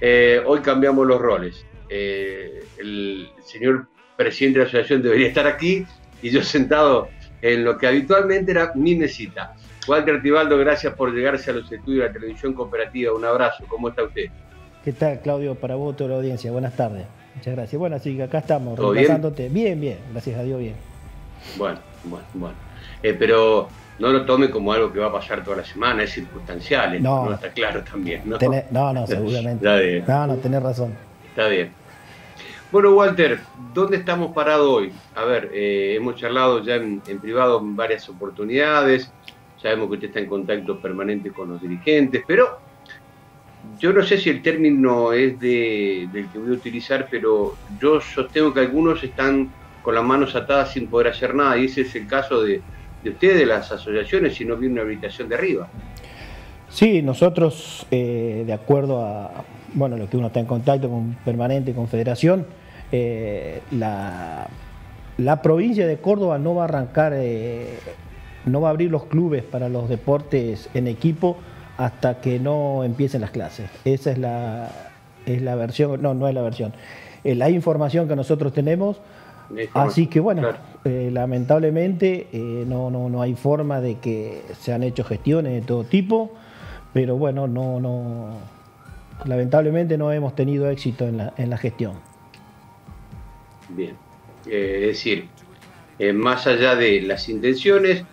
Eh, hoy cambiamos los roles. Eh, el señor presidente de la asociación debería estar aquí y yo sentado en lo que habitualmente era mi mesita. Walter Tibaldo, gracias por llegarse a los estudios de la televisión cooperativa. Un abrazo. ¿Cómo está usted? ¿Qué tal, Claudio? Para vos, toda la audiencia. Buenas tardes. Muchas gracias. Bueno, así que acá estamos, reemplazándote. Bien? bien, gracias a Dios, bien. Bueno, bueno, bueno. Eh, pero no lo tome como algo que va a pasar toda la semana, es circunstancial, no, no está claro también. No, no, no, seguramente. no, no, tenés razón. Está bien. Bueno, Walter, ¿dónde estamos parados hoy? A ver, eh, hemos charlado ya en, privado en varias oportunidades, sabemos que usted está en contacto permanente con los dirigentes, pero yo no sé si el término es de, del que voy a utilizar, pero yo sostengo que algunos están con las manos atadas sin poder hacer nada, y ese es el caso de, de ustedes, de las asociaciones, si no viene una habilitación de arriba. Sí, nosotros, eh, de acuerdo a bueno, lo que uno está en contacto con permanente con federación, eh, la, la, provincia de Córdoba no va a arrancar, eh, no va a abrir los clubes para los deportes en equipo hasta que no empiecen las clases. Esa es la, es la versión, no, no es la versión, la información que nosotros tenemos. Así que bueno, eh, lamentablemente eh, no, no, no hay forma de que se han hecho gestiones de todo tipo, pero bueno, no, no, lamentablemente no hemos tenido éxito en la, en la gestión. Bien, eh, es decir, más allá de las intenciones,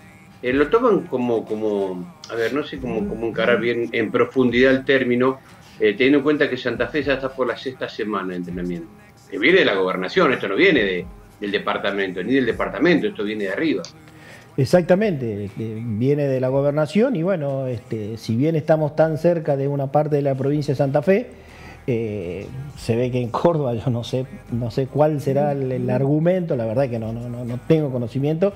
lo toman como, como, a ver, no sé cómo, cómo encarar bien en profundidad el término, teniendo en cuenta que Santa Fe ya está por la sexta semana de entrenamiento. Que viene de la gobernación, esto no viene de, del departamento, ni del departamento, esto viene de arriba. Exactamente, viene de la gobernación y bueno, este, si bien estamos tan cerca de una parte de la provincia de Santa Fe, eh, se ve que en Córdoba yo no sé, no sé cuál será el, argumento, la verdad que no, no, no, tengo conocimiento,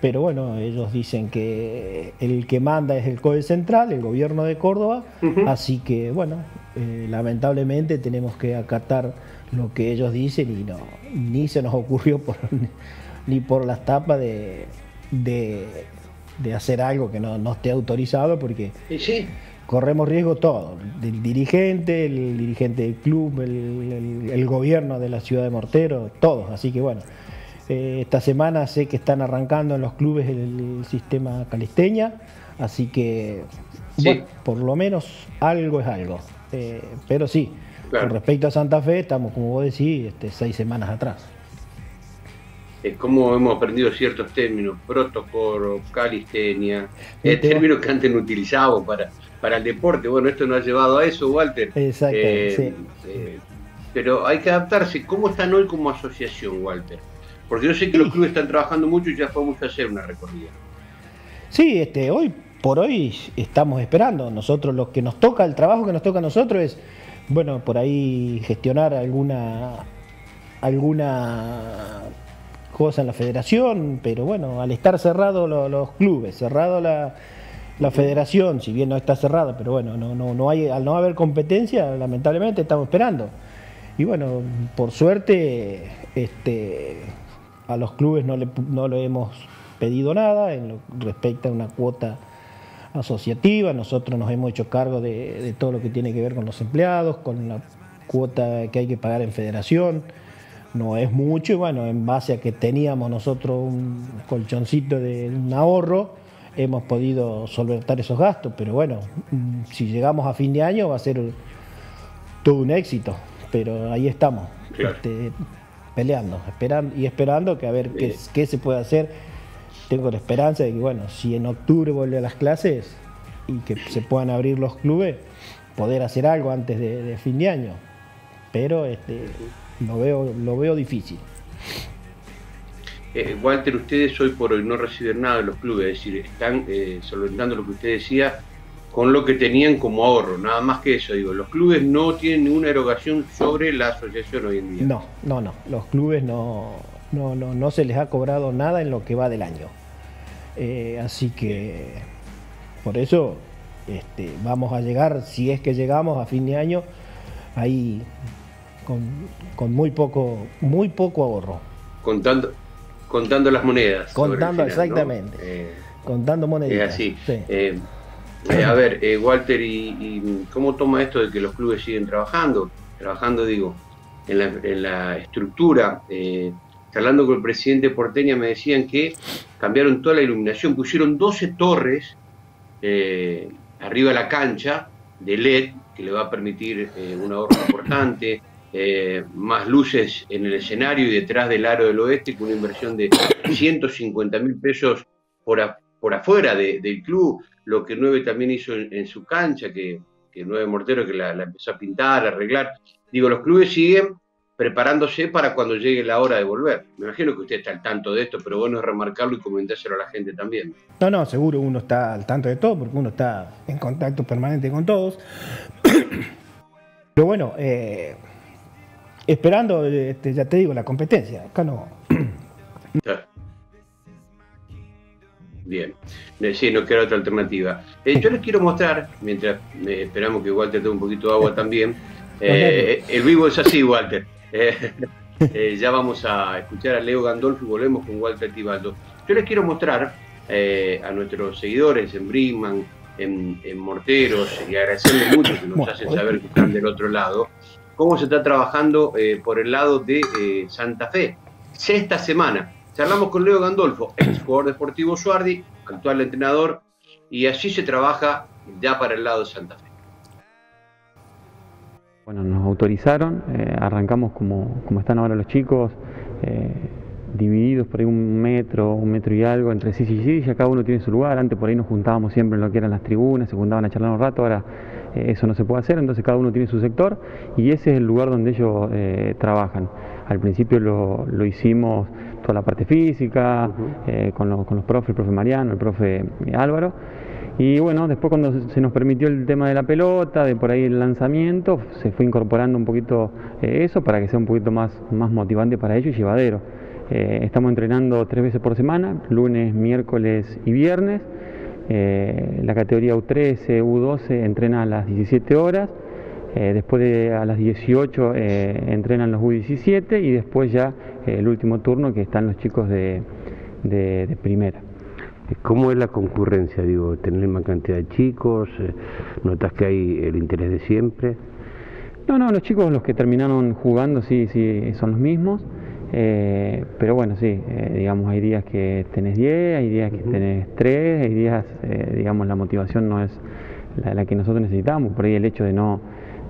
pero bueno, ellos dicen que el que manda es el COE Central, el gobierno de Córdoba, así que bueno, eh, lamentablemente tenemos que acatar lo que ellos dicen y no, ni se nos ocurrió por, ni por las tapas de, de, hacer algo que no, esté autorizado porque corremos riesgo todo, el dirigente, el dirigente del club, el, gobierno de la ciudad de Mortero, todos, así que bueno. Eh, esta semana sé que están arrancando en los clubes el, sistema calisteña, así que por lo menos algo es algo. Eh, pero sí, con respecto a Santa Fe, estamos, como vos decís, este, seis semanas atrás. Es como hemos aprendido ciertos términos, protocolo, calistenia, este, términos que antes no utilizábamos para, para el deporte. Bueno, esto nos ha llevado a eso, Walter. Exacto, eh, eh, pero hay que adaptarse. ¿Cómo están hoy como asociación, Walter? Porque yo sé que los clubes están trabajando mucho y ya podemos hacer una recorrida. Sí, este, hoy por hoy estamos esperando. Nosotros lo que nos toca, el trabajo que nos toca a nosotros es bueno, por ahí gestionar alguna, alguna cosa en la federación, pero bueno, al estar cerrados los clubes, cerrado la, federación, si bien no está cerrada, pero bueno, no, no, no hay, al no haber competencia, lamentablemente estamos esperando. Y bueno, por suerte, este, a los clubes no le, no le hemos pedido nada en lo respecto a una cuota asociativa, nosotros nos hemos hecho cargo de, todo lo que tiene que ver con los empleados, con la cuota que hay que pagar en federación, no es mucho y bueno, en base a que teníamos nosotros un colchoncito de un ahorro, hemos podido solventar esos gastos, pero bueno, mm, si llegamos a fin de año va a ser todo un éxito, pero ahí estamos, este, peleando, esperando y esperando que a ver qué, qué se puede hacer tengo la esperanza de que, bueno, si en octubre vuelve a las clases y que se puedan abrir los clubes, poder hacer algo antes de, fin de año. Pero este, lo, veo, lo veo difícil. Eh, Walter, ustedes hoy por hoy no reciben nada de los clubes, es decir, están eh, solventando lo que usted decía con lo que tenían como ahorro, nada más que eso, digo, los clubes no tienen ninguna erogación sobre la asociación hoy en día. No, no, no, los clubes no, no, no, no se les ha cobrado nada en lo que va del año. Eh, así que por eso este, vamos a llegar, si es que llegamos a fin de año, ahí con, muy poco, muy poco ahorro. Contando, contando las monedas. Contando exactamente. Eh, contando monedas. así. Eh, Eh, a ver, Walter, y, cómo toma esto de que los clubes siguen trabajando? Trabajando, digo, en la, estructura. Eh, hablando con el presidente Porteña me decían que cambiaron toda la iluminación, pusieron 12 torres eh, arriba de la cancha de LED, que le va a permitir un ahorro importante, más luces en el escenario y detrás del aro del oeste, con una inversión de 150 mil pesos por, por afuera del club, lo que Nueve también hizo en, su cancha, que, que Nueve Mortero que la, empezó a pintar, a arreglar. Digo, los clubes siguen preparándose para cuando llegue la hora de volver. Me imagino que usted está al tanto de esto, pero bueno es remarcarlo y comentárselo a la gente también. No, no, seguro uno está al tanto de todo, porque uno está en contacto permanente con todos. Pero bueno, eh, esperando, este, ya te digo, la competencia. Acá no. Bien, eh, sí, no queda otra alternativa. Eh, yo les quiero mostrar, mientras eh, esperamos que Walter tenga un poquito de agua también, el vivo es así, Walter. ya vamos a escuchar a Leo Gandolfo y volvemos con Walter Tibaldo. Yo les quiero mostrar a nuestros seguidores en Brinkman, en, Morteros, y agradecerles mucho que nos hacen saber que están del otro lado, cómo se está trabajando por el lado de Santa Fe. Sexta semana, Charlamos con Leo Gandolfo, ex jugador deportivo Suardi, actual entrenador, y así se trabaja ya para el lado de Santa Fe. Bueno, nos autorizaron, eh, arrancamos como, como, están ahora los chicos, eh, divididos por ahí un metro, un metro y algo entre sí y sí, ya cada uno tiene su lugar, antes por ahí nos juntábamos siempre en lo que eran las tribunas, se juntaban a charlar un rato, ahora eh, eso no se puede hacer, entonces cada uno tiene su sector y ese es el lugar donde ellos trabajan. Al principio lo, lo hicimos toda la parte física, eh, con, los profes, el profe Mariano, el profe Álvaro. Y bueno, después cuando se nos permitió el tema de la pelota, de por ahí el lanzamiento, se fue incorporando un poquito eh, eso para que sea un poquito más, más motivante para ellos y llevadero. Eh, estamos entrenando tres veces por semana, lunes, miércoles y viernes. la categoría U13, U12 entrena a las 17 horas. después de a las 18 entrenan los U17 y después ya el último turno que están los chicos de, primera. ¿Cómo es la concurrencia? Digo, ¿tener más cantidad de chicos? Eh, ¿Notas que hay el interés de siempre? No, no, los chicos los que terminaron jugando sí, sí, son los mismos. Eh, pero bueno, sí, eh, digamos, hay días que tenés 10, hay días que tenés 3, hay días, digamos, la motivación no es la, la, que nosotros necesitamos, por ahí el hecho de no,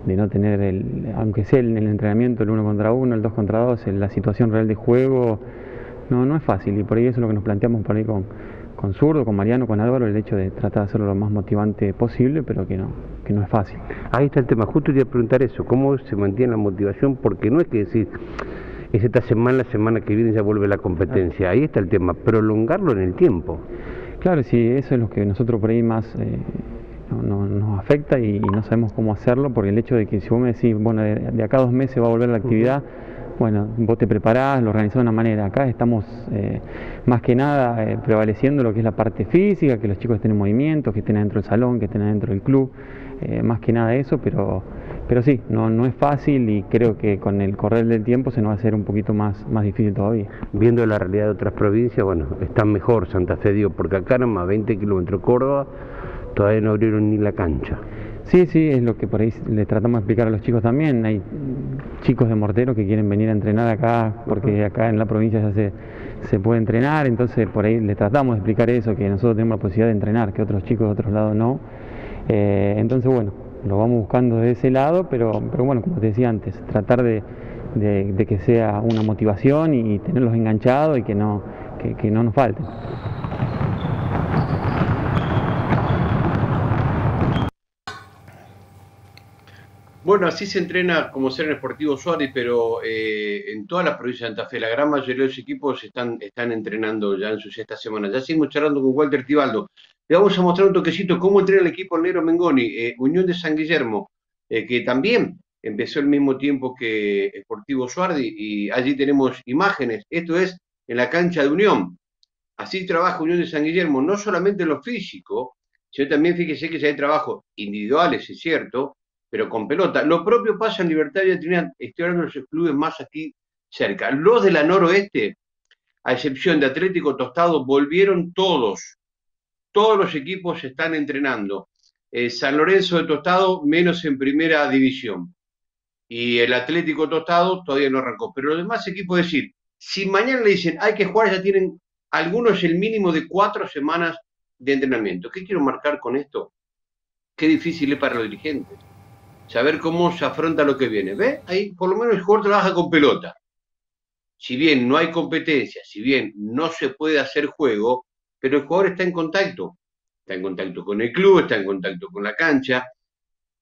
de no tener, el, aunque sea en el entrenamiento el uno contra uno, el dos contra dos, la situación real de juego, no, no es fácil y por ahí eso es lo que nos planteamos por ahí con, con Zurdo, con Mariano, con Álvaro, el hecho de tratar de hacerlo lo más motivante posible, pero que no, que no es fácil. Ahí está el tema, justo quería preguntar eso, ¿cómo se mantiene la motivación? Porque no es que decir, es esta semana, la semana que viene ya vuelve la competencia, ahí está el tema, prolongarlo en el tiempo. Claro, sí, eso es lo que nosotros por ahí más... Eh, no, nos afecta y, no sabemos cómo hacerlo porque el hecho de que si vos me decís, bueno, de, acá a dos meses va a volver la actividad, bueno, vos te preparás, lo organizás de una manera. Acá estamos eh, más que nada eh, prevaleciendo lo que es la parte física, que los chicos estén en movimiento, que estén dentro del salón, que estén dentro del club, eh, más que nada eso, pero, pero sí, no, no es fácil y creo que con el correr del tiempo se nos va a hacer un poquito más, más difícil todavía. Viendo la realidad de otras provincias, bueno, está mejor Santa Fe, digo, porque acá más 20 kilómetros Córdoba, todavía no abrieron ni la cancha. Sí, sí, es lo que por ahí le tratamos de explicar a los chicos también. Hay chicos de mortero que quieren venir a entrenar acá, porque acá en la provincia ya se, se puede entrenar, entonces por ahí le tratamos de explicar eso, que nosotros tenemos la posibilidad de entrenar, que otros chicos de otros lados no. Eh, entonces, bueno, lo vamos buscando de ese lado, pero, pero bueno, como te decía antes, tratar de, que sea una motivación y tenerlos enganchados y que no, que, que no nos falten. Bueno, así se entrena como ser en Esportivo Suárez, pero eh, en toda la provincia de Santa Fe, la gran mayoría de los equipos están, están entrenando ya en sus esta semana. Ya seguimos charlando con Walter Tibaldo. Le vamos a mostrar un toquecito cómo entrena el equipo Negro Mengoni, eh, Unión de San Guillermo, eh, que también empezó al mismo tiempo que Esportivo Suárez y allí tenemos imágenes. Esto es en la cancha de Unión. Así trabaja Unión de San Guillermo, no solamente en lo físico, sino también fíjese que si hay trabajos individuales, es cierto, pero con pelota. Lo propio pasa en Libertad y Trinidad, estoy hablando de los clubes más aquí cerca. Los de la noroeste, a excepción de Atlético Tostado, volvieron todos. Todos los equipos están entrenando. eh, San Lorenzo de Tostado menos en primera división. Y el Atlético Tostado todavía no arrancó. Pero los demás equipos, decir, si mañana le dicen hay que jugar, ya tienen algunos el mínimo de cuatro semanas de entrenamiento. ¿Qué quiero marcar con esto? Qué difícil es para los dirigentes. Saber cómo se afronta lo que viene. ¿Ve? Ahí por lo menos el jugador trabaja con pelota. Si bien no hay competencia, si bien no se puede hacer juego, pero el jugador está en contacto. Está en contacto con el club, está en contacto con la cancha.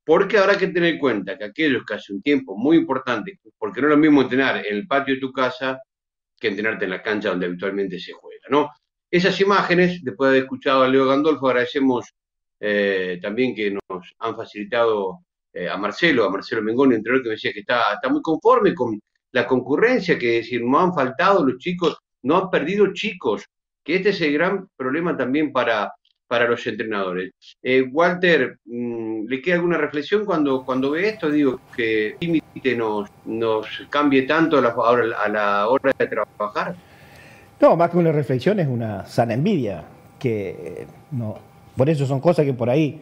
Porque habrá que tener en cuenta que aquellos que hace un tiempo muy importante, porque no es lo mismo entrenar en el patio de tu casa que entrenarte en la cancha donde habitualmente se juega, ¿no? Esas imágenes, después de haber escuchado a Leo Gandolfo, agradecemos eh, también que nos han facilitado eh, a Marcelo, a Marcelo Mengoni, entrenador que me decía que está, muy conforme con la concurrencia, que decir, no han faltado los chicos, no han perdido chicos, que este es el gran problema también para, para los entrenadores. Eh, Walter, mm, ¿le queda alguna reflexión cuando, cuando ve esto? Digo, que límite nos, nos cambie tanto a la, a la hora de trabajar. No, más que una reflexión es una sana envidia, que no, por eso son cosas que por ahí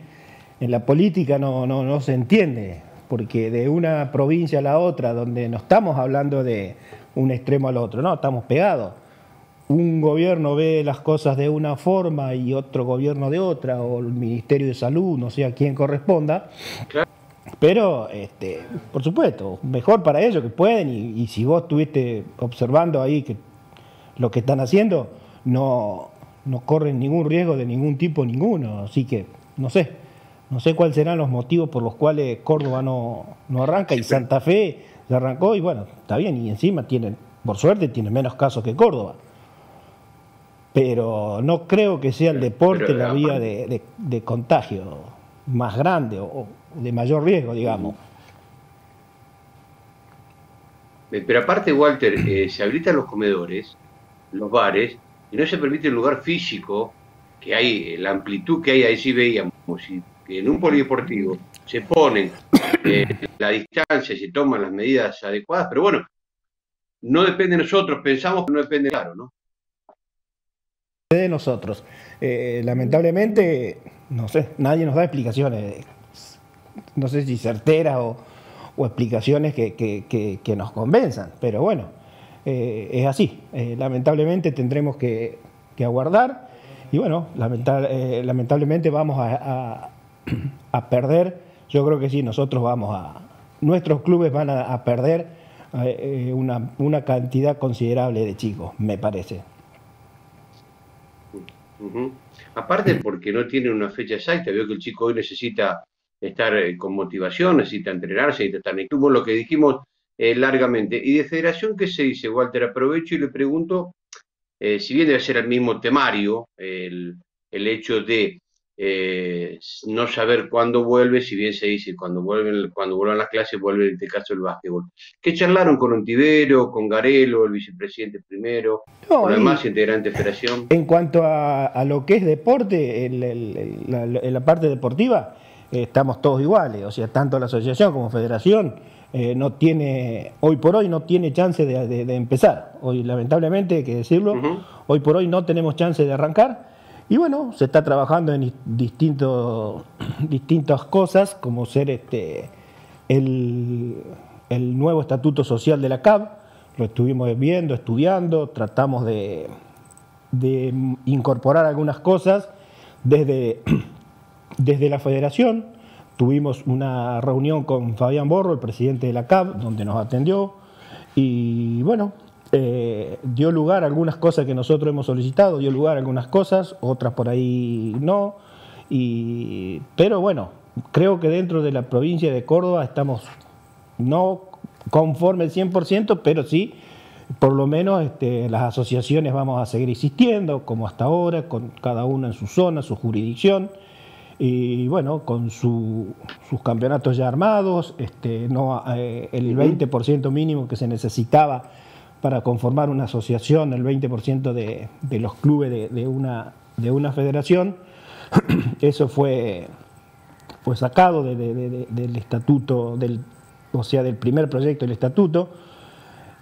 en la política no, no, no se entiende, porque de una provincia a la otra, donde no estamos hablando de un extremo al otro, no, estamos pegados un gobierno ve las cosas de una forma y otro gobierno de otra, o el Ministerio de Salud, no sé a quién corresponda. Pero, este, por supuesto, mejor para ellos que pueden, y, si vos estuviste observando ahí que lo que están haciendo, no, no corren ningún riesgo de ningún tipo, ninguno. Así que, no sé, no sé cuáles serán los motivos por los cuales Córdoba no, no arranca y Santa Fe se arrancó, y bueno, está bien, y encima tienen, por suerte, tiene menos casos que Córdoba pero no creo que sea el deporte la vía de, contagio más grande o, de mayor riesgo, digamos. Pero aparte, Walter, eh, se habilitan los comedores, los bares, y no se permite el lugar físico que hay, la amplitud que hay, ahí sí veíamos, en un polideportivo se ponen eh, la distancia y se toman las medidas adecuadas, pero bueno, no depende de nosotros, pensamos que no depende, claro, ¿no? de nosotros. Eh, lamentablemente, no sé, nadie nos da explicaciones, no sé si certeras o, explicaciones que, nos convenzan, pero bueno, eh, es así. Lamentablemente tendremos que, aguardar y bueno, lamentablemente vamos a, perder, yo creo que sí, nosotros vamos a, nuestros clubes van a, perder una, una cantidad considerable de chicos, me parece. Aparte porque no tiene una fecha exacta, veo que el chico hoy necesita estar eh, con motivación, necesita entrenarse, necesita estar en el club, lo que dijimos eh, largamente. ¿Y de federación qué se dice, Walter? Aprovecho y le pregunto, eh, si bien debe ser el mismo temario, el, el hecho de eh, no saber cuándo vuelve, si bien se dice cuando vuelven, cuando vuelvan las clases, vuelve en este caso el básquetbol. ¿Qué charlaron con Ontivero, con Garelo, el vicepresidente primero, con los demás integrantes de federación? En cuanto a, lo que es deporte, en la, parte deportiva, eh, estamos todos iguales, o sea, tanto la asociación como federación. Eh, no tiene, hoy por hoy no tiene chance de, empezar. Hoy, lamentablemente, hay que decirlo, hoy por hoy no tenemos chance de arrancar y bueno, se está trabajando en distintos, distintas cosas, como ser este, el, nuevo estatuto social de la CAB, lo estuvimos viendo, estudiando, tratamos de, incorporar algunas cosas desde, desde la federación. Tuvimos una reunión con Fabián Borro, el presidente de la CAB, donde nos atendió. Y bueno, eh, dio lugar a algunas cosas que nosotros hemos solicitado, dio lugar a algunas cosas, otras por ahí no. Y, pero bueno, creo que dentro de la provincia de Córdoba estamos no conforme al 100%, pero sí, por lo menos este, las asociaciones vamos a seguir existiendo, como hasta ahora, con cada una en su zona, su jurisdicción, y bueno, con sus campeonatos ya armados, este, no, eh, el 20% mínimo que se necesitaba para conformar una asociación, el 20% de, los clubes de, una, de una federación. Eso fue, fue sacado del estatuto, del, o sea, del primer proyecto del estatuto.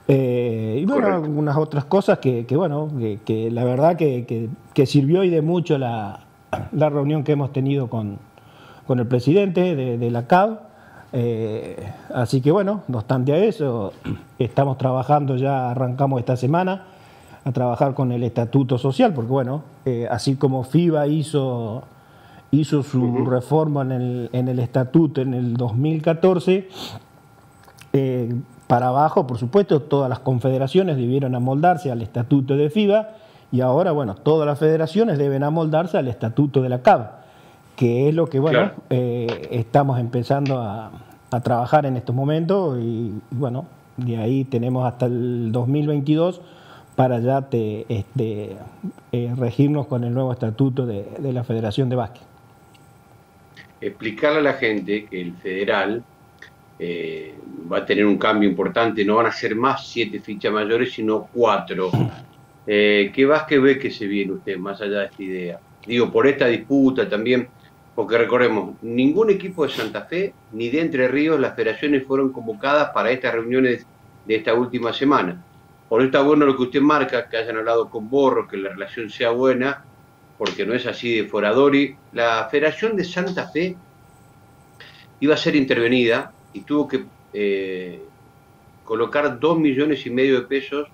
Eh, y bueno, algunas otras cosas que, bueno, que, la verdad que, sirvió y de mucho la, reunión que hemos tenido con, con el presidente de, la CAB. Así que bueno, no obstante a eso, estamos trabajando ya, arrancamos esta semana a trabajar con el estatuto social, porque bueno, así como FIBA hizo hizo su reforma en el, en el, estatuto en el 2014. Eh, para abajo, por supuesto, todas las confederaciones debieron amoldarse al estatuto de FIBA y ahora, bueno, todas las federaciones deben amoldarse al estatuto de la CAB, que es lo que, bueno, eh, estamos empezando a, trabajar en estos momentos y, bueno, de ahí tenemos hasta el 2022 para ya te, este, eh, regirnos con el nuevo estatuto de, de la Federación de Básquet explicarle a la gente que el federal eh, va a tener un cambio importante, no van a ser más siete fichas mayores, sino cuatro. Eh, ¿Qué que ve que se viene usted más allá de esta idea? Digo, por esta disputa también, porque recordemos, ningún equipo de Santa Fe ni de Entre Ríos, las federaciones fueron convocadas para estas reuniones de esta última semana. Por eso está bueno lo que usted marca, que hayan hablado con Borro, que la relación sea buena, porque no es así de Foradori, la Federación de Santa Fe iba a ser intervenida y tuvo que eh, colocar dos millones y medio de pesos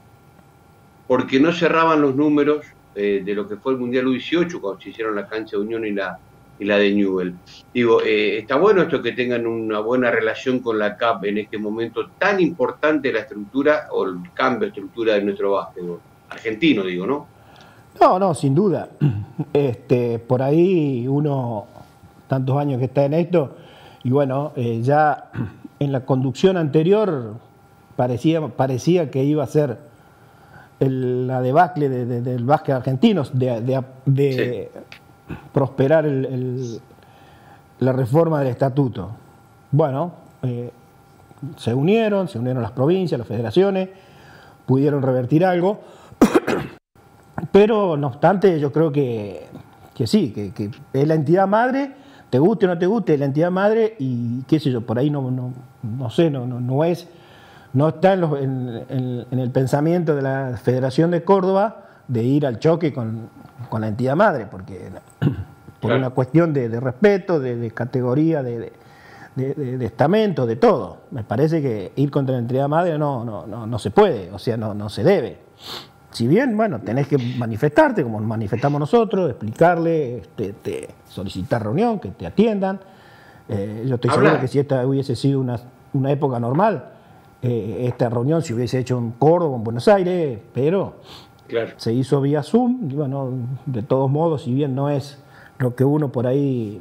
porque no cerraban los números eh, de lo que fue el Mundial U18 cuando se hicieron la cancha de Unión y la, y la de Newell. Digo, eh, está bueno esto que tengan una buena relación con la CAP en este momento tan importante la estructura o el cambio de estructura de nuestro básquetbol. Argentino, digo, ¿no? No, no, sin duda. Este, por ahí uno, tantos años que está en esto, y bueno, eh, ya en la conducción anterior parecía, parecía que iba a ser la debacle del básquet argentino, de, prosperar la reforma del estatuto. Bueno, eh, se unieron, se unieron las provincias, las federaciones, pudieron revertir algo. Pero no obstante, yo creo que, sí, que, es la entidad madre, te guste o no te guste, es la entidad madre y qué sé yo, por ahí no, no, no sé, no, no, es, no está en, el pensamiento de la Federación de Córdoba de ir al choque con, la entidad madre, porque por una cuestión de, respeto, de, categoría, de, de, estamento, de todo. Me parece que ir contra la entidad madre no, no, no, no se puede, o sea, no, no se debe. Si bien, bueno, tenés que manifestarte, como nos manifestamos nosotros, explicarle, este, solicitar reunión, que te atiendan. Eh, yo estoy seguro que si esta hubiese sido una, época normal, eh, esta reunión se hubiese hecho en Córdoba, en Buenos Aires, pero se hizo vía Zoom. Y bueno, de todos modos, si bien no es lo que uno por ahí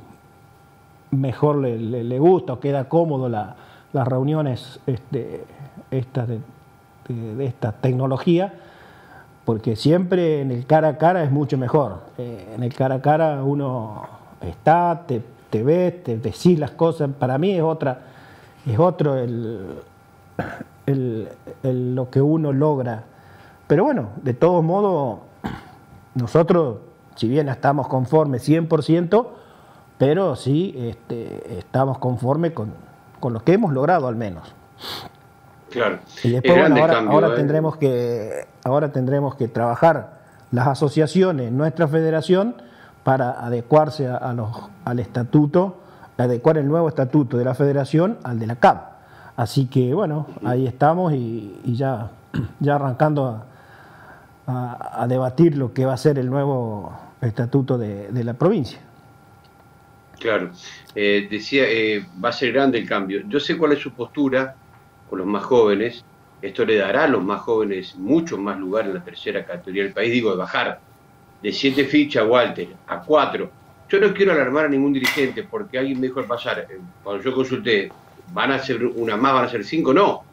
mejor le, gusta o queda cómodo las reuniones este, de, esta tecnología, porque siempre en el cara a cara es mucho mejor. Eh, en el cara a cara uno está, te, te ves, te decís las cosas. Para mí es otra, es otro el, lo que uno logra. Pero bueno, de todos modos, nosotros, si bien estamos conformes 100%, pero sí este, estamos conformes con, con lo que hemos logrado al menos. Claro. Y después, ahora, ¿eh? tendremos que, ahora tendremos que trabajar las asociaciones, nuestra federación, para adecuarse a, los, al estatuto, adecuar el nuevo estatuto de la federación al de la CAP. Así que bueno, ahí estamos y, ya, ya arrancando a, debatir lo que va a ser el nuevo estatuto de, la provincia. Claro, eh, decía, eh, va a ser grande el cambio. Yo sé cuál es su postura, con los más jóvenes. Esto le dará a los más jóvenes mucho más lugar en la tercera categoría del país, digo, de bajar de siete fichas, Walter, a cuatro. Yo no quiero alarmar a ningún dirigente porque alguien me dijo al pasar, eh, cuando yo consulté, van a ser una más, van a ser cinco, no.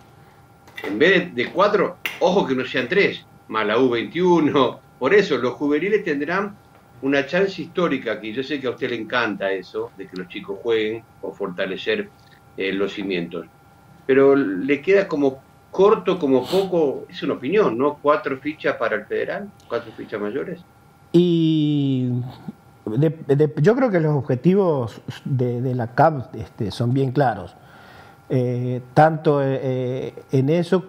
En vez de, cuatro, ojo que no sean tres, más la U21. Por eso, los juveniles tendrán una chance histórica, que yo sé que a usted le encanta eso, de que los chicos jueguen o fortalecer eh, los cimientos pero le queda como corto, como poco, es una opinión, ¿no? Cuatro fichas para el federal, cuatro fichas mayores. Y yo creo que los objetivos de, la CAP este, son bien claros, eh, tanto eh, en eso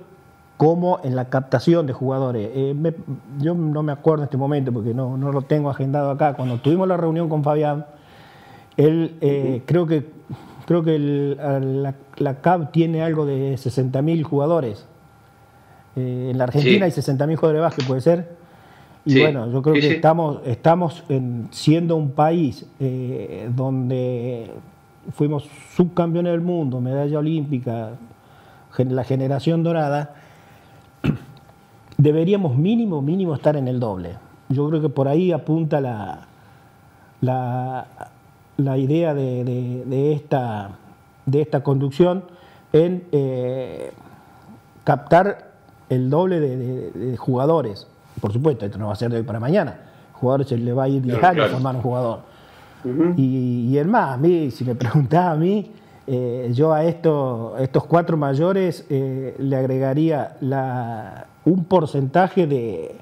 como en la captación de jugadores. Eh, yo no me acuerdo en este momento porque no, no lo tengo agendado acá. Cuando tuvimos la reunión con Fabián, Él, eh, creo que, creo que la, la, CAP tiene algo de 60.000 jugadores. Eh, en la Argentina hay 60.000 jugadores de básquet, ¿puede ser? Y bueno, yo creo que estamos, estamos siendo un país donde fuimos subcampeones del mundo, medalla olímpica, la generación dorada, deberíamos mínimo, mínimo estar en el doble. Yo creo que por ahí apunta la, la, idea de, esta, de esta conducción en eh, captar el doble de, jugadores. Por supuesto, esto no va a ser de hoy para mañana. Jugadores se le va a ir 10 años formar un jugador. y, y, el más, a mí, si me preguntás a mí, eh, yo a estos, estos cuatro mayores eh, le agregaría la, un porcentaje de,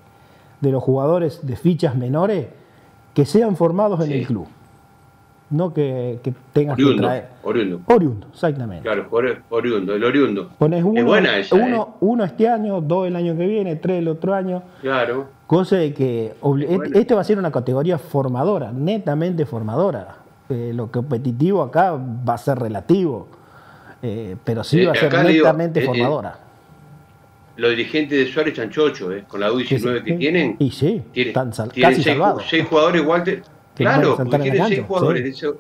de los jugadores de fichas menores que sean formados en el club. No que, que tengas que traer. Oriundo. Oriundo, exactamente. Claro, oriundo, el oriundo. Pones uno, buena esa, uno, ¿eh? uno, este año, dos el año que viene, tres el otro año. Claro. Cosa de que este, va a ser una categoría formadora, netamente formadora. Eh, lo competitivo acá va a ser relativo, eh, pero sí va a ser netamente formadora los dirigentes de Suárez Chanchocho, ¿eh? con la U19 que tienen. Y sí, tienen, casi seis, seis, jugadores, Walter. Claro, porque tienen seis jugadores de, eso,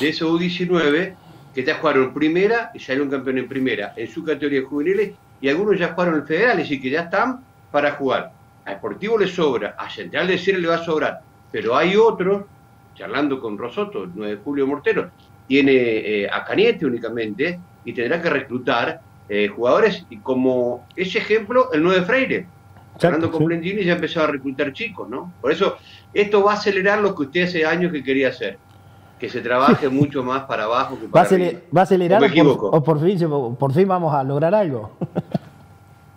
de esos U19 que ya jugaron primera y salieron campeón en primera, en su categoría de juveniles, y algunos ya jugaron en federal, es decir, que ya están para jugar. A Deportivo le sobra, a Central de Cierre le va a sobrar, pero hay otros, charlando con Rosoto, el 9 de julio Mortero, tiene eh, a Cañete únicamente y tendrá que reclutar eh, jugadores y como ese ejemplo, el 9 Freire. Hablando con sí. ya empezó a reclutar chicos, ¿no? Por eso, esto va a acelerar lo que usted hace años que quería hacer. Que se trabaje mucho más para abajo que para va, arriba. va a acelerar o, por, fin, por fin vamos a lograr algo.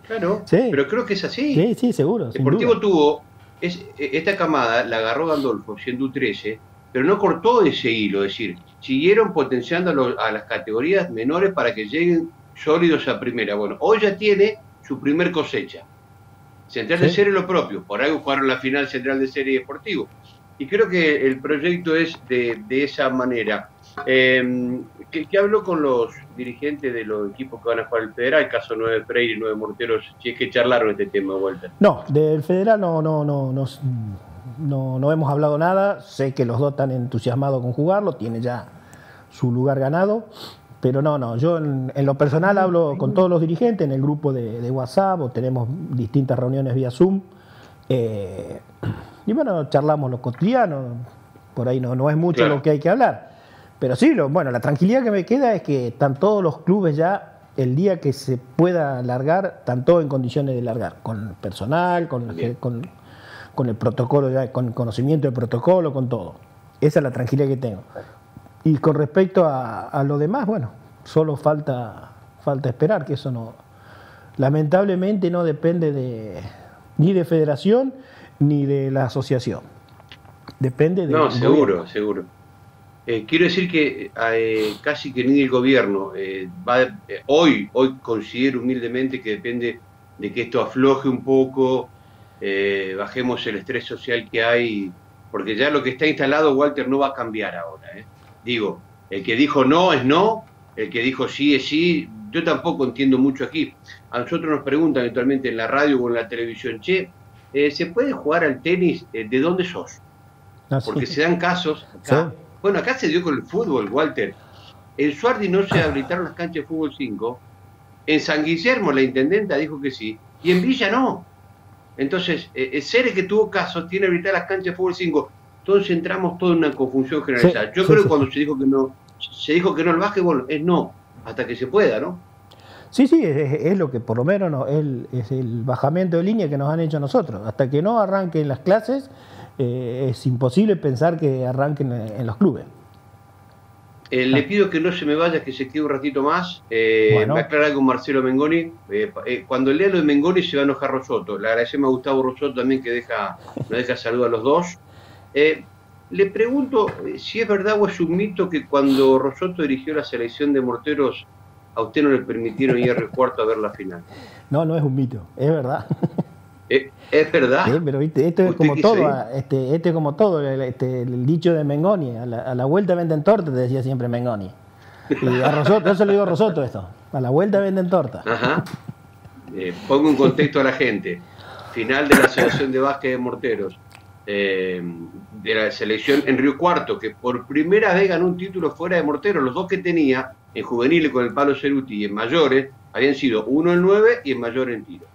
Claro, pero creo que es así. Sí, sí, seguro. Deportivo tuvo, es, esta camada la agarró Gandolfo siendo U13, pero no cortó ese hilo, es decir, siguieron potenciando a las categorías menores para que lleguen sólidos a primera. Bueno, hoy ya tiene su primer cosecha. Central de Serie lo propio, por algo jugaron la final Central de Serie Deportivo. Y creo que el proyecto es de, esa manera. Eh, ¿qué, habló con los dirigentes de los equipos que van a jugar el Federal? El caso 9 Freire y 9 Morteros, si es que charlaron este tema, vuelta. No, del Federal no, no, no, no, no, no hemos hablado nada. Sé que los dos están entusiasmados con jugarlo, tiene ya su lugar ganado. Pero no, no, yo en, lo personal hablo con todos los dirigentes en el grupo de, WhatsApp o tenemos distintas reuniones vía Zoom. Eh, y bueno, charlamos los cotidianos, por ahí no, no es mucho lo que hay que hablar. Pero sí, lo, bueno, la tranquilidad que me queda es que están todos los clubes ya, el día que se pueda largar, están todos en condiciones de largar, con personal, con, con, con el protocolo, ya, con conocimiento del protocolo, con todo. Esa es la tranquilidad que tengo. Y con respecto a, lo demás, bueno, solo falta, falta esperar, que eso no, lamentablemente no depende de, ni de federación ni de la asociación. Depende de... No, seguro, seguro. Eh, quiero decir que eh, casi que ni el gobierno eh, va, hoy, hoy considero humildemente que depende de que esto afloje un poco, bajemos el estrés social que hay, porque ya lo que está instalado, Walter, no va a cambiar ahora. Digo, el que dijo no es no, el que dijo sí es sí. Yo tampoco entiendo mucho aquí. A nosotros nos preguntan actualmente en la radio o en la televisión, che, eh, ¿se puede jugar al tenis? Eh, ¿De dónde sos? Ah, Porque se dan casos acá. Bueno, acá se dio con el fútbol, Walter. En Suardi no se habilitaron las canchas de fútbol 5. En San Guillermo la intendenta dijo que sí. Y en Villa no. Entonces, eh, el Cere que tuvo casos tiene habilitadas las canchas de fútbol 5 entonces entramos todo en una confusión generalizada. Yo creo que cuando se dijo que no, se dijo que no el básquetbol es no, hasta que se pueda, ¿no? Sí, sí, es, lo que por lo menos no, es, el bajamiento de línea que nos han hecho nosotros. Hasta que no arranquen las clases, eh, es imposible pensar que arranquen en, los clubes. Eh, le pido que no se me vaya, que se quede un ratito más. Eh, Va a aclarar con Marcelo Mengoni. Eh, cuando lea lo de Mengoni se va a enojar Rosoto. Le agradecemos a Gustavo Rosoto también que deja, nos deja saludar a los dos. Eh, le pregunto eh, si es verdad o es un mito que cuando Rosoto dirigió la selección de morteros, a usted no le permitieron ir al cuarto a ver la final. No, no es un mito, es verdad. Eh, es verdad. Sí, pero viste, esto es como todo, este, este es como todo, este, el dicho de Mengoni, a la, vuelta venden torta, te decía siempre Mengoni. Y a Rosoto, eso le digo a Rosoto esto, a la vuelta venden torta. Ajá. Eh, pongo un contexto a la gente. Final de la Asociación de Básquet de Morteros, eh, de la selección en Río Cuarto, que por primera vez ganó un título fuera de Morteros. Los dos que tenía, en juveniles con el Palo Ceruti y en mayores, habían sido uno en nueve y en mayor en tiro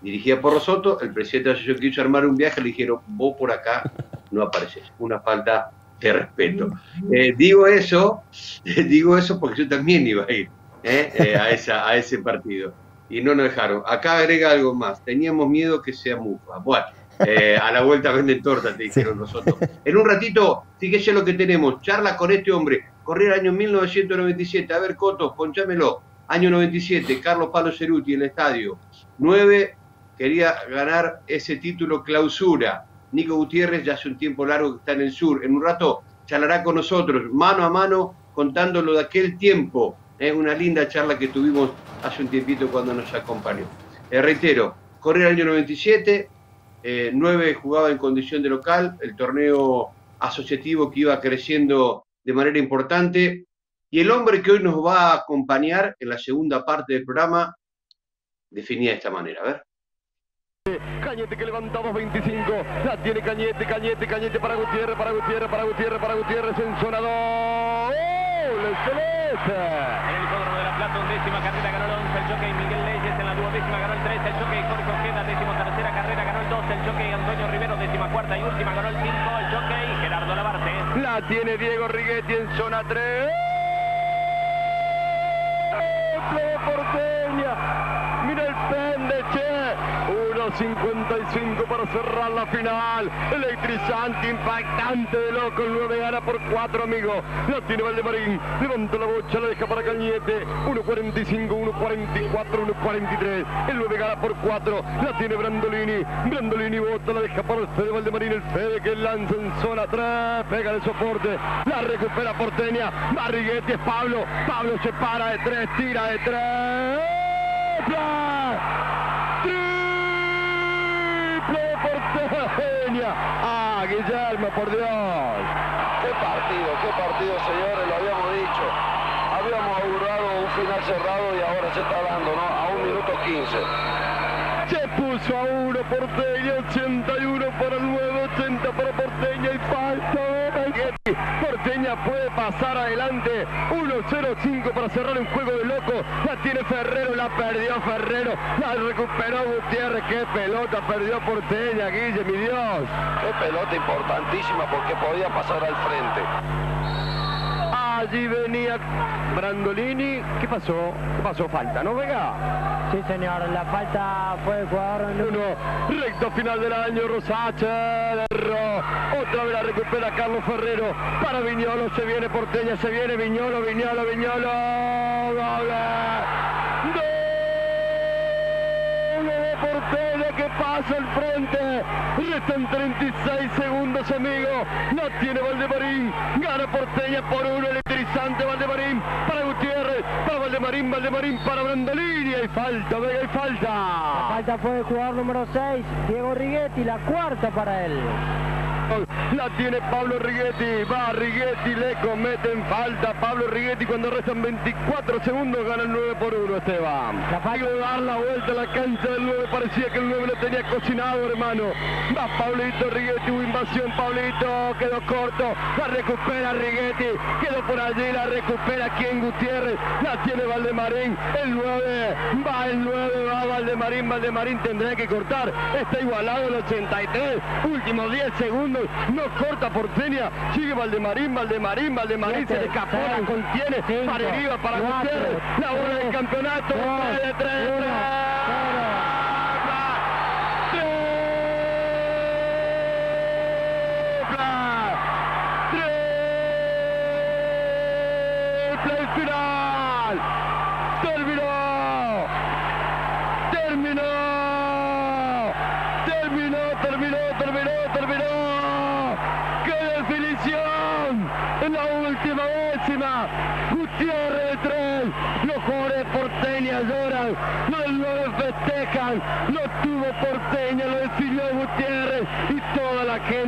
dirigida por Rosoto, el presidente de la asociación quiso armar un viaje, le dijeron, vos por acá no apareces, una falta de respeto. Eh, digo eso, digo eso porque yo también iba a ir eh, eh, a, esa, a ese partido y no nos dejaron. Acá agrega algo más, teníamos miedo que sea mufa. Bueno, a la vuelta venden torta, te dijeron nosotros. En un ratito, fíjese lo que tenemos, charla con este hombre, corría el año 1997, a ver Coto, ponchámelo, año 97, Carlos Palo Ceruti en el estadio, 9 quería ganar ese título clausura. Nico Gutiérrez ya hace un tiempo largo que está en el sur. En un rato charlará con nosotros, mano a mano, contándolo de aquel tiempo. Es una linda charla que tuvimos hace un tiempito cuando nos acompañó. Eh, reitero, corría el año 97, eh, 9 jugaba en condición de local, el torneo asociativo que iba creciendo de manera importante. Y el hombre que hoy nos va a acompañar en la segunda parte del programa definía de esta manera. A ver. Cañete que levantamos 25. La tiene Cañete, Cañete, Cañete para Gutiérrez, para Gutiérrez, para Gutiérrez, para Gutiérrez en zona 2. ¡Oh! celeste! En el hipódromo de la Plata, undécima carrera ganó el 11, el jockey Miguel Leyes. En la duodécima ganó el 13, el jockey Jorge Ojeda, décimo tercera carrera ganó el 12, el jockey Antonio Rivero, décima cuarta y última ganó el 5, el jockey Gerardo Labarte. La tiene Diego Righetti en zona 3. Porteña. Mira el pendeche. 55 para cerrar la final. Electrizante, impactante de loco. El 9 gana por 4, amigo. La tiene Valdemarín. Levanta la bocha, la deja para Cañete. 1.45, 1.44, 1.43. El 9 gana por 4. La tiene Brandolini. Brandolini bota, la deja para el Fede Valdemarín. El Fede que lanza en zona 3. Pega de soporte. La recupera Porteña. Barriguetti es Pablo. Pablo se para de 3, tira de 3. ¡Ah, Guillermo, por Dios! ¡Qué partido, qué partido, señores! Lo habíamos dicho. Habíamos augurado un final cerrado y ahora se está dando, ¿no? A un minuto 15. Se puso a uno Porteña, 81 para el 9, 80 para Porteña y falta Porteña puede pasar adelante. 1-0-5 para cerrar un juego de loco. La tiene Ferrero, la perdió Ferrero. La recuperó Gutiérrez. Qué pelota perdió Porteña, Guille, mi Dios. Qué pelota importantísima porque podía pasar al frente. Allí venía Brandolini. ¿Qué pasó? ¿Qué pasó? Falta, ¿no, Vega? Sí, señor. La falta fue de jugador. Uno. Recto final del año. Rosacha. Otra vez la recupera Carlos Ferrero. Para Viñolo. Se viene Porteña. Se viene Viñolo. Viñolo. Viñolo. ¡Gol! Porteña que pasa al frente. Restan 36 segundos, amigo. No tiene Valdemarín. Gana Porteña por uno. Electrizante Valdemarín para Gutiérrez. Para Valdemarín. Valdemarín para Brandolini. Hay falta, Vega, hay falta. La falta fue el jugador número 6, Diego Righetti. La cuarta para él. La tiene Pablo Righetti. Va Righetti, le cometen falta. Pablo Righetti cuando restan 24 segundos gana el 9 por 1 Esteban. Falla de dar la vuelta a la cancha del 9. Parecía que el 9 lo tenía cocinado, hermano. Va Pablito Righetti, hubo invasión. Pablito quedó corto. La recupera Righetti. Quedó por allí, la recupera quien Gutiérrez. La tiene Valdemarín. El 9. Va el 9, va Valdemarín. Valdemarín tendrá que cortar. Está igualado el 83. Últimos 10 segundos. No corta Porteña. Sigue Valdemarín, Valdemarín, Valdemarín. Se le escapó, la contiene. para arriba, para Gutiérrez. La bola del campeonato. 3 de 3.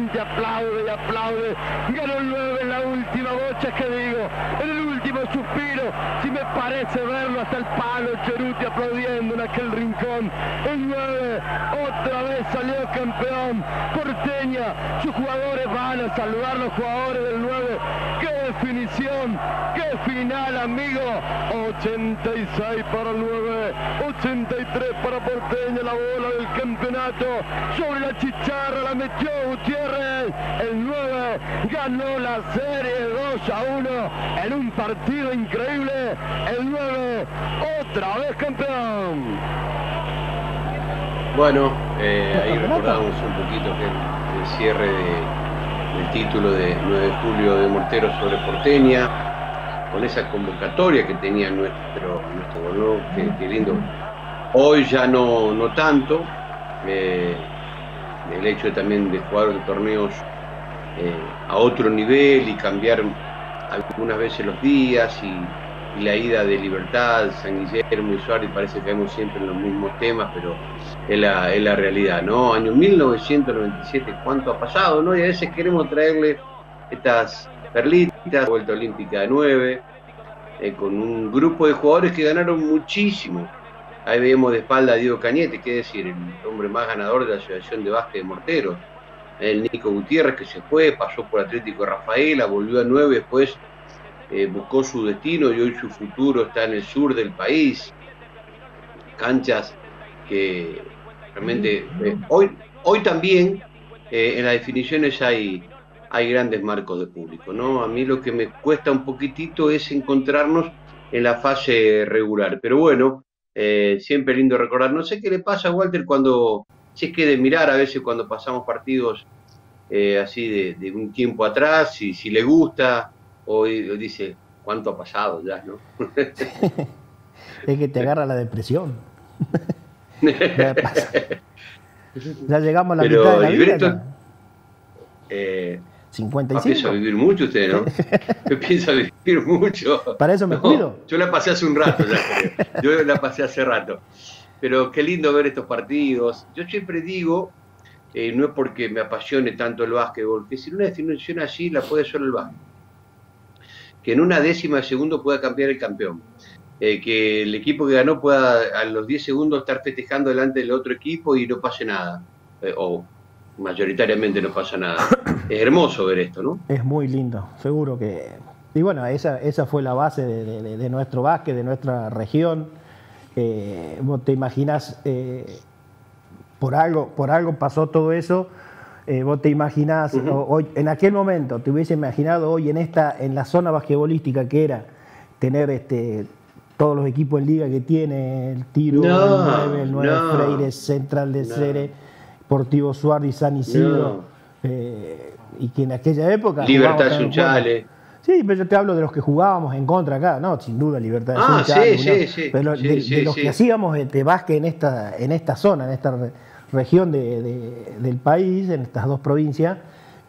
Gente aplaude y aplaude. Ganó el 9 en la última bocha que digo, en el último suspiro, si me parece verlo hasta el palo Cheruti aplaudiendo en aquel rincón. El 9 otra vez salió campeón. Porteña, sus jugadores van a saludar los jugadores del 9. ¡Qué definición! ¡Qué final, amigo! 86 para el 9, 83 para Porteña, la bola del campeonato. Sobre la chicharra la metió Gutiérrez. El 9 ganó la serie 2 a 1 en un partido increíble. El 9 otra vez campeón. Bueno, eh, ahí recordamos un poquito que el, cierre de- del título de 9 de julio de Mortero sobre Porteña, con esa convocatoria que tenía nuestro, nuestro ¿no? Qué, qué lindo. Hoy ya no, no tanto, eh, el hecho también de jugar torneos eh, a otro nivel y cambiar algunas veces los días y, y la ida de Libertad, San Guillermo y Suárez, parece que vemos siempre en los mismos temas, pero es la, es la realidad, ¿no? Año 1997, ¿cuánto ha pasado, no? Y a veces queremos traerle estas perlitas, vuelta olímpica de 9, eh, con un grupo de jugadores que ganaron muchísimo. Ahí vemos de espalda a Diego Cañete, que es decir, el hombre más ganador de la Asociación de Básquet de Morteros. El Nico Gutiérrez que se fue, pasó por Atlético Rafaela, volvió a 9, después eh, buscó su destino y hoy su futuro está en el sur del país. Canchas que realmente eh, hoy, hoy también eh, en las definiciones hay, hay grandes marcos de público. ¿no? A mí lo que me cuesta un poquitito es encontrarnos en la fase regular. Pero bueno, eh, siempre lindo recordar. No sé qué le pasa a Walter cuando, si es que de mirar a veces cuando pasamos partidos eh, así de, de un tiempo atrás, y si le gusta, o, dice, ¿cuánto ha pasado ya? ¿no? Es que te agarra la depresión. Ya llegamos a la Pero, mitad de la. Eh, ah, 55. piensa vivir mucho usted, ¿no? Usted piensa vivir mucho. Para eso me No, cuido. Yo la pasé hace un rato, ya. Yo la pasé hace rato. Pero qué lindo ver estos partidos. Yo siempre digo, eh, no es porque me apasione tanto el básquetbol, que si una definición así la puede solo el básquet. Que en una décima de segundo pueda cambiar el campeón. Eh, que el equipo que ganó pueda a los 10 segundos estar festejando delante del otro equipo y no pase nada. Eh, o mayoritariamente no pasa nada. Es hermoso ver esto, ¿no? Es muy lindo, seguro que. Y bueno, esa, esa fue la base de, de- de nuestro básquet, de nuestra región. Eh, vos te imaginás, eh, por, algo, por algo pasó todo eso. eh, vos te imaginás, hoy, en aquel momento, te hubiese imaginado hoy en, esta, en la zona basquetbolística que era tener este, todos los equipos en liga que tiene, el Tiro, No, el 9, el 9 no. Freire, Central de No. Cere, Portivo Suárez, San Isidro. Eh, y que en aquella época. Libertad jugábamos también, Sunchale. Sí, pero yo te hablo de los que jugábamos en contra acá, no, sin duda Libertad de Ah, sí, sí, sí, Pero de, de los que hacíamos este básquet en esta, en esta zona, en esta re- región de- de- del país, en estas dos provincias,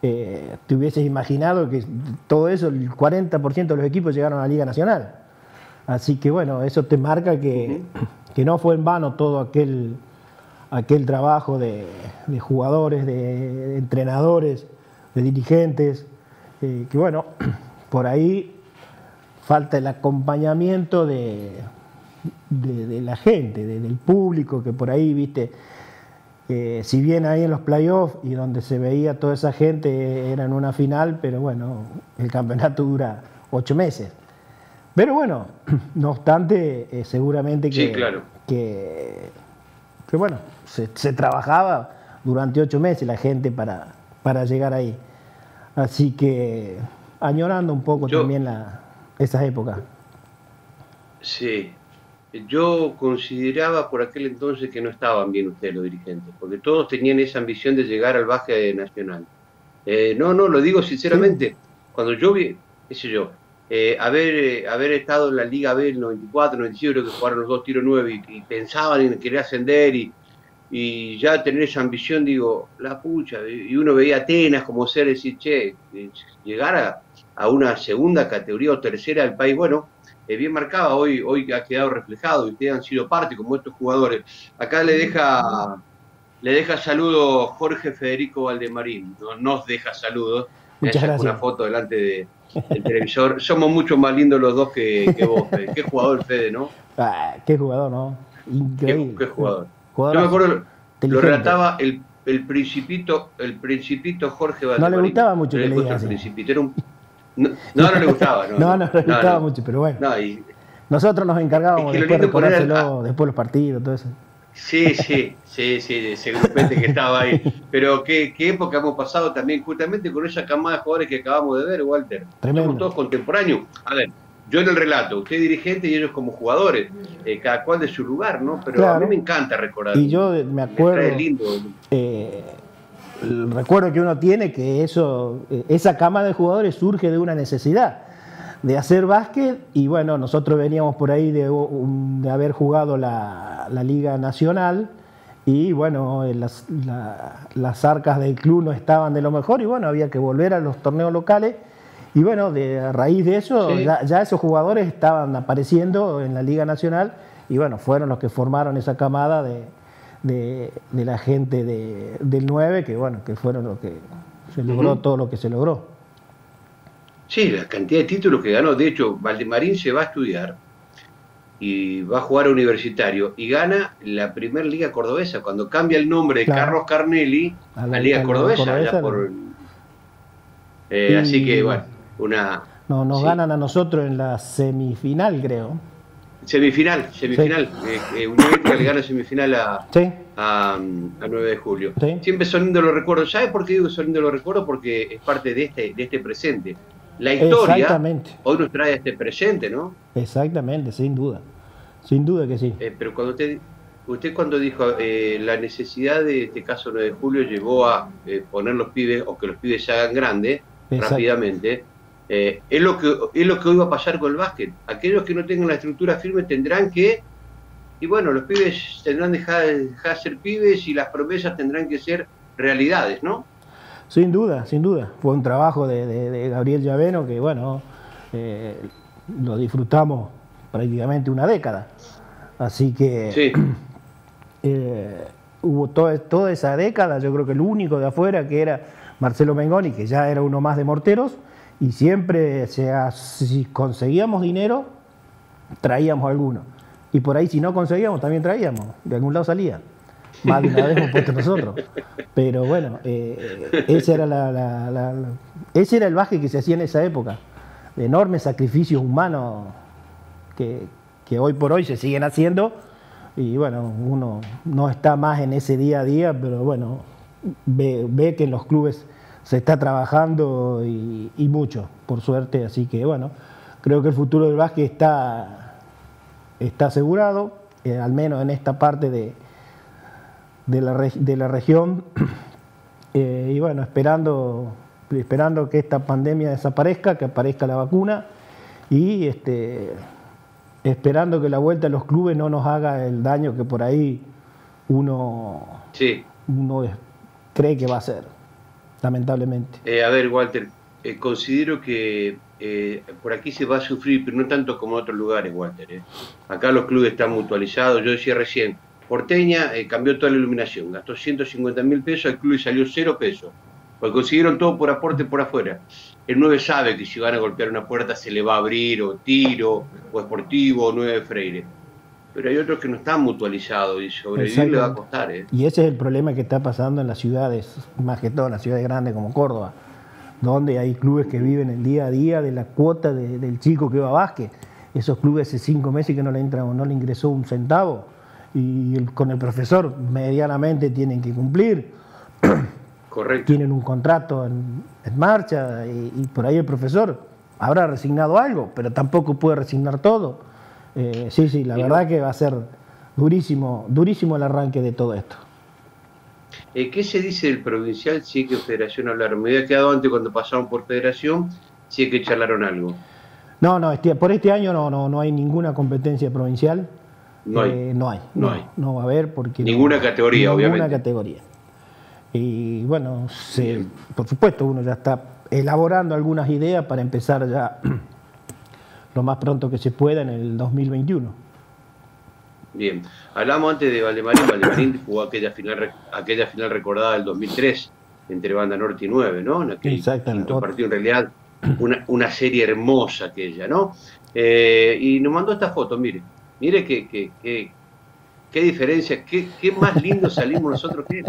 eh, te hubieses imaginado que todo eso, el 40% de los equipos llegaron a la Liga Nacional. Así que bueno, eso te marca que, que no fue en vano todo aquel, aquel trabajo de, de jugadores, de entrenadores, de dirigentes, eh, que bueno, por ahí falta el acompañamiento de, de- de la gente, de- del público, que por ahí, viste, eh, si bien ahí en los playoffs y donde se veía toda esa gente era en una final, pero bueno, el campeonato dura ocho meses. Pero bueno, no obstante, eh, seguramente que, Sí, claro. que, que, bueno, se, se trabajaba durante ocho meses la gente para, para llegar ahí. Así que añorando un poco Yo- también la, esas épocas. Sí. Yo consideraba por aquel entonces que no estaban bien ustedes los dirigentes, porque todos tenían esa ambición de llegar al básquet nacional. Eh, no, no, lo digo sinceramente. Cuando yo vi, qué sé yo, eh, haber, eh, haber estado en la Liga B el 94, 95, creo que jugaron los dos tiros nueve y, y pensaban en querer ascender y, y ya tener esa ambición, digo, la pucha, y uno veía a Atenas como ser, decir, che, eh, llegar a, a una segunda categoría o tercera del país, bueno, eh, bien marcada, hoy, hoy ha quedado reflejado y ustedes han sido parte como estos jugadores. Acá le deja, le deja saludos Jorge Federico Valdemarín, no, nos deja saludos, Muchas una foto delante de- del televisor. Somos mucho más lindos los dos que, que vos, Fede. Qué jugador Fede, ¿no? Ah, qué jugador, ¿no? Increíble. Qué, qué jugador. Yo me acuerdo, lo relataba el, el principito, el principito Jorge No le gustaba mucho que le el así. principito, era un- no, no, no le gustaba. No, No, no, le gustaba mucho, pero bueno. Y- Nosotros nos encargábamos Es que después de recordárselo, después los partidos, todo eso. Sí, sí, sí, sí, ese grupete que estaba ahí. Pero qué, qué época hemos pasado también justamente con esa camada de jugadores que acabamos de ver, Walter. Tremendo. Somos todos contemporáneos. A ver, yo en el relato, usted dirigente y ellos como jugadores, eh, cada cual de su lugar, ¿no? Pero a mí me encanta recordar. Y yo me Me acuerdo, trae lindo. eh, el recuerdo que uno tiene que eso, eh, esa cama de jugadores surge de una necesidad de hacer básquet y bueno, nosotros veníamos por ahí de, haber jugado la, la Liga Nacional y bueno, las, la- las arcas del club no estaban de lo mejor y bueno, había que volver a los torneos locales y bueno, de, a raíz de eso Sí. ya, ya esos jugadores estaban apareciendo en la Liga Nacional y bueno, fueron los que formaron esa camada de, de, de la gente de- del 9 que bueno, que fueron los que se logró todo lo que se logró. Sí, la cantidad de títulos que ganó. De hecho, Valdemarín se va a estudiar y va a jugar a universitario y gana la primer liga cordobesa cuando cambia el nombre de Claro. Carlos Carnelli A la- liga a la cordobesa. cordobesa, por- Eh, Y- Así que, bueno, una No, nos Sí. ganan a nosotros en la semifinal, creo. semifinal, semifinal. Eh, eh, Unión le gana semifinal a, Sí, a, a 9 de julio. Sí. Siempre son lindos los recuerdos. ¿Sabes por qué digo son lindos los recuerdos? Porque es parte de este, de este presente. La historia exactamente, hoy nos trae este presente, ¿no? exactamente, sin duda. Sin duda que sí. Eh, pero cuando usted, usted cuando dijo eh, la necesidad de este caso 9 de julio llevó a eh, poner los pibes o que los pibes se hagan grandes rápidamente, eh, es, lo que, es lo que hoy va a pasar con el básquet. Aquellos que no tengan la estructura firme tendrán que, y bueno, los pibes tendrán que dejar, dejar de ser pibes y las promesas tendrán que ser realidades, ¿no? Sin duda, sin duda. Fue un trabajo de, de- de Gabriel Llaveno que, bueno, eh, lo disfrutamos prácticamente una década. Así que Sí, eh, hubo toda, toda esa década, yo creo que el único de afuera que era Marcelo Mengoni, que ya era uno más de morteros, y siempre si conseguíamos dinero, traíamos alguno. Y por ahí si no conseguíamos, también traíamos, de algún lado salía. Más de una vez hemos puesto nosotros. Pero bueno, eh, ese, era el baje que se hacía en esa época, enormes sacrificios humanos que, que hoy por hoy se siguen haciendo y bueno, uno no está más en ese día a día, pero bueno, ve que en los clubes se está trabajando y, y mucho, por suerte, así que bueno, creo que el futuro del básquet está, está asegurado, eh, al menos en esta parte de, de, la, de la región, Eh, y bueno, esperando, esperando que esta pandemia desaparezca, que aparezca la vacuna y este, esperando que la vuelta a los clubes no nos haga el daño que por ahí uno, sí. uno cree que va a ser, lamentablemente. Eh, a ver, Walter, eh, considero que eh, por aquí se va a sufrir, pero no tanto como en otros lugares, Walter. Acá los clubes están mutualizados. Yo decía recién, Porteña cambió toda la iluminación, gastó 150 mil pesos, el club salió cero pesos. Porque consiguieron todo por aporte por afuera. El 9 sabe que si van a golpear una puerta se le va a abrir, o tiro, o esportivo, o 9 Freire. Pero hay otros que no están mutualizados y sobrevivir le va a costar. ¿eh? Y ese es el problema que está pasando en las ciudades, más que todo en las ciudades grandes como Córdoba, donde hay clubes que viven el día a día de la cuota de- del chico que va a básquet. Esos clubes hace cinco meses que no le, entra, no le ingresó un centavo y el- con el profesor medianamente tienen que cumplir, Correcto. tienen un contrato en, en marcha y, y por ahí el profesor habrá resignado algo, pero tampoco puede resignar todo. Eh, sí, sí, la verdad que va a ser durísimo, durísimo el arranque de todo esto. Eh, ¿Qué se dice del provincial es que Federación hablaron? Me había quedado antes cuando pasaron por Federación, es que charlaron algo. No, no, este- por este año no, no, no hay ninguna competencia provincial. No hay. Eh, no hay. No No, hay. no va a haber porque... no- Ninguna categoría, ninguna obviamente. categoría. Y bueno, se- por supuesto uno ya está elaborando algunas ideas para empezar ya lo más pronto que se pueda en el 2021. Bien, hablamos antes de Valdemarín, Valdemarín jugó aquella final, aquella final recordada del 2003 entre Banda Norte y 9, ¿no? En aquel quinto partido, en realidad, una, una serie hermosa aquella, ¿no? Eh, y nos mandó esta foto, mire, mire qué, qué, qué, qué diferencia, qué, qué, más lindo salimos nosotros que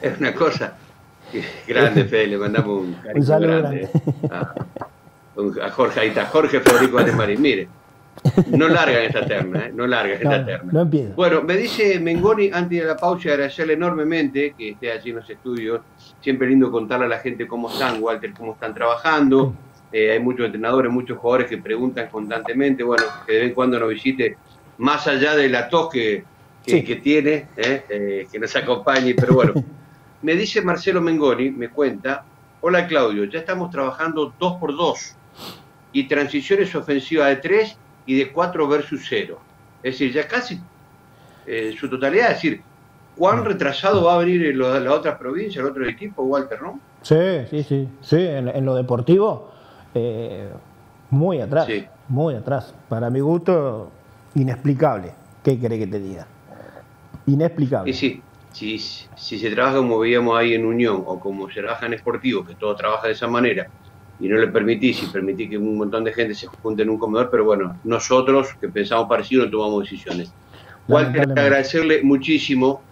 Es una cosa grande, Fede, le mandamos un cariño grande, A, Jorge, ahí está, Jorge Federico Valdemarín, mire. No largan esta terna, ¿eh? no largan esta terna. No. Bueno, me dice Mengoni, antes de la pausa, agradecerle enormemente que esté allí en los estudios. Siempre lindo contarle a la gente cómo están, Walter, cómo están trabajando. Eh, hay muchos entrenadores, muchos jugadores que preguntan constantemente, bueno, que de vez en cuando nos visite, más allá de la tos que, que, tiene, ¿eh? Eh, que nos acompañe, pero bueno. me dice Marcelo Mengoni, me cuenta, hola Claudio, ya estamos trabajando dos por dos y transiciones ofensivas de tres y de 4 versus 0. Es decir, ya casi eh, su totalidad, es decir, ¿cuán mm. retrasado va a venir en la otra provincia, el otro equipo, Walter, no? Sí, sí, sí, sí, en, lo deportivo, eh, muy atrás, muy atrás. Para mi gusto, inexplicable. ¿Qué querés que te diga? Inexplicable. Y sí, si, si se trabaja como veíamos ahí en Unión o como se trabaja en Esportivo, que todo trabaja de esa manera, y no le permitís y permití que un montón de gente se junte en un comedor, pero bueno, nosotros que pensamos parecido no tomamos decisiones. Walter, agradecerle muchísimo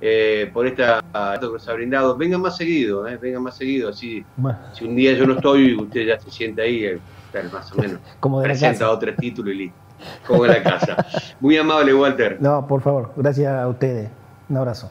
eh, por esta que se ha brindado. Venga más seguido, eh, venga más seguido, así si un día yo no estoy, usted ya se siente ahí, eh, más o menos. Como de Presenta otro título y listo. Como en la casa. Muy amable, Walter. No, por favor, gracias a ustedes. Un abrazo.